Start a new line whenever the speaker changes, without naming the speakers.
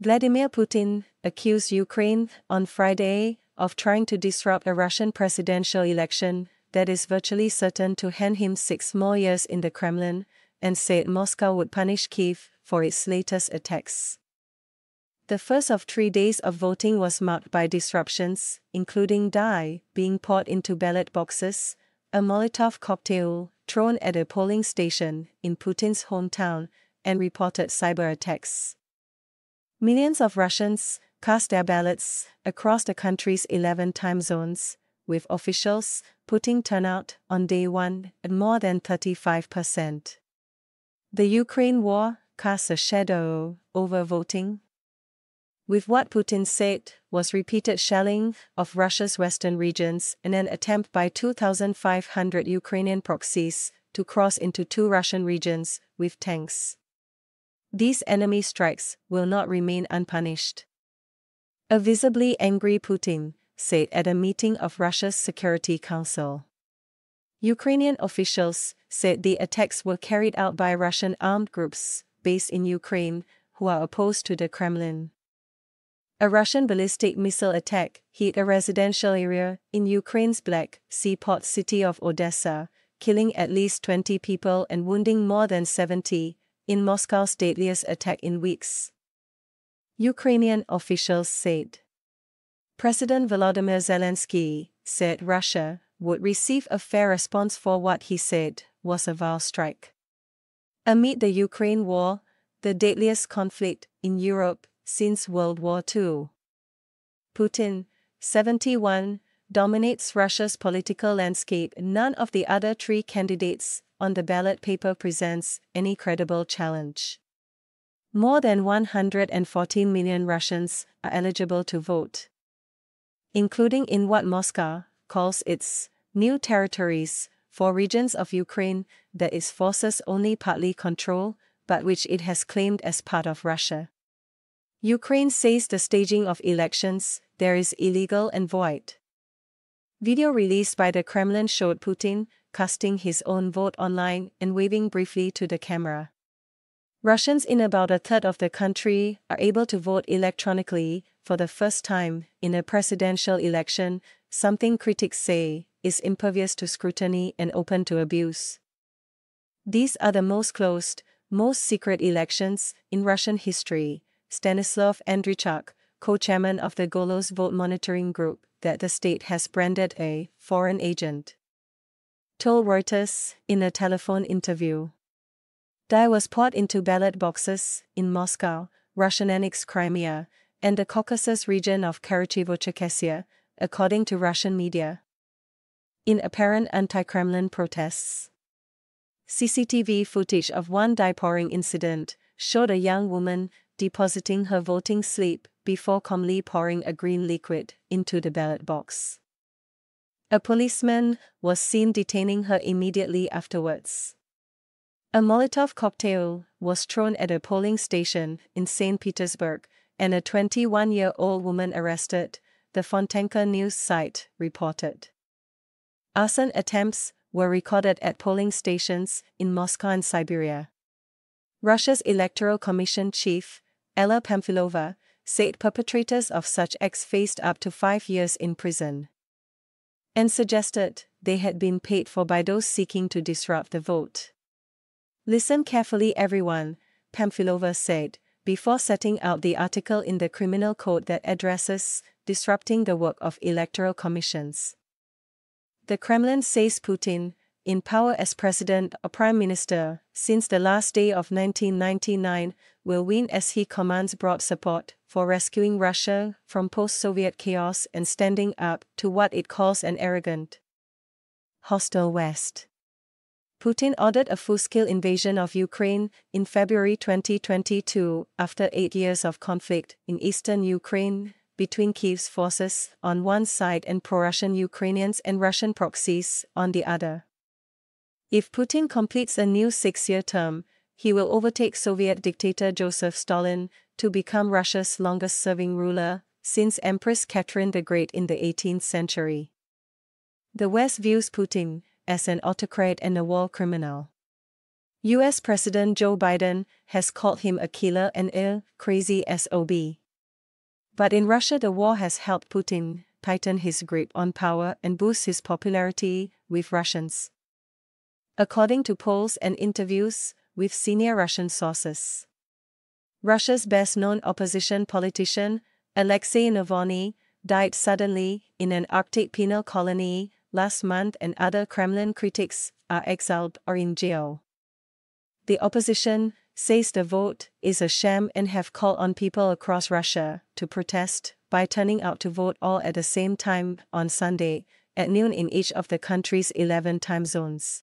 Vladimir Putin accused Ukraine on Friday of trying to disrupt a Russian presidential election that is virtually certain to hand him six more years in the Kremlin, and said Moscow would punish Kiev for its latest attacks. The first of three days of voting was marked by disruptions, including dye being poured into ballot boxes, a Molotov cocktail thrown at a polling station in Putin's hometown, and reported cyber attacks. Millions of Russians cast their ballots across the country's 11 time zones, with officials putting turnout on day one at more than 35%. The Ukraine war casts a shadow over voting. With what Putin said was repeated shelling of Russia's western regions and an attempt by 2,500 Ukrainian proxies to cross into two Russian regions with tanks. These enemy strikes will not remain unpunished. A visibly angry Putin said at a meeting of Russia's Security Council. Ukrainian officials said the attacks were carried out by Russian armed groups based in Ukraine who are opposed to the Kremlin. A Russian ballistic missile attack hit a residential area in Ukraine's Black Sea port city of Odessa, killing at least 20 people and wounding more than 70, in Moscow's deadliest attack in weeks. Ukrainian officials said. President Volodymyr Zelensky said Russia would receive a fair response for what he said was a vile strike. Amid the Ukraine war, the deadliest conflict in Europe since World War II. Putin, 71, dominates Russia's political landscape. None of the other three candidates on the ballot paper presents any credible challenge. More than 114 million Russians are eligible to vote. Including in what Moscow calls its new territories for regions of Ukraine that its forces only partly control, but which it has claimed as part of Russia. Ukraine says the staging of elections there is illegal and void. Video released by the Kremlin showed Putin casting his own vote online and waving briefly to the camera. Russians in about a third of the country are able to vote electronically for the first time in a presidential election, something critics say is impervious to scrutiny and open to abuse. These are the most closed, most secret elections in Russian history, Stanislav Andreychuk, co-chairman of the Golos vote monitoring group that the state has branded a foreign agent told Reuters in a telephone interview. Dye was poured into ballot boxes in Moscow, Russian annexed Crimea, and the Caucasus region of Karachay-Cherkessia, according to Russian media. In apparent anti-Kremlin protests. CCTV footage of one dye pouring incident showed a young woman depositing her voting slip before calmly pouring a green liquid into the ballot box. A policeman was seen detaining her immediately afterwards. A Molotov cocktail was thrown at a polling station in St. Petersburg, and a 21 year old woman arrested, the Fontanka news site reported. Arson attempts were recorded at polling stations in Moscow and Siberia. Russia's Electoral Commission chief, Ella Pamfilova, said perpetrators of such acts faced up to five years in prison and suggested they had been paid for by those seeking to disrupt the vote. Listen carefully, everyone, Pamfilova said, before setting out the article in the criminal code that addresses disrupting the work of electoral commissions. The Kremlin says Putin, in power as president or prime minister since the last day of 1999, will win as he commands broad support for rescuing Russia from post Soviet chaos and standing up to what it calls an arrogant, hostile West. Putin ordered a full scale invasion of Ukraine in February 2022 after eight years of conflict in eastern Ukraine between Kiev's forces on one side and pro Russian Ukrainians and Russian proxies on the other. If Putin completes a new six year term, he will overtake Soviet dictator Joseph Stalin to become Russia's longest serving ruler since Empress Catherine the Great in the 18th century. The West views Putin as an autocrat and a war criminal. US President Joe Biden has called him a killer and a crazy SOB. But in Russia, the war has helped Putin tighten his grip on power and boost his popularity with Russians. According to polls and interviews with senior Russian sources. Russia's best known opposition politician, Alexei Navalny, died suddenly in an Arctic penal colony last month, and other Kremlin critics are exiled or in jail. The opposition says the vote is a sham and have called on people across Russia to protest by turning out to vote all at the same time on Sunday at noon in each of the country's 11 time zones.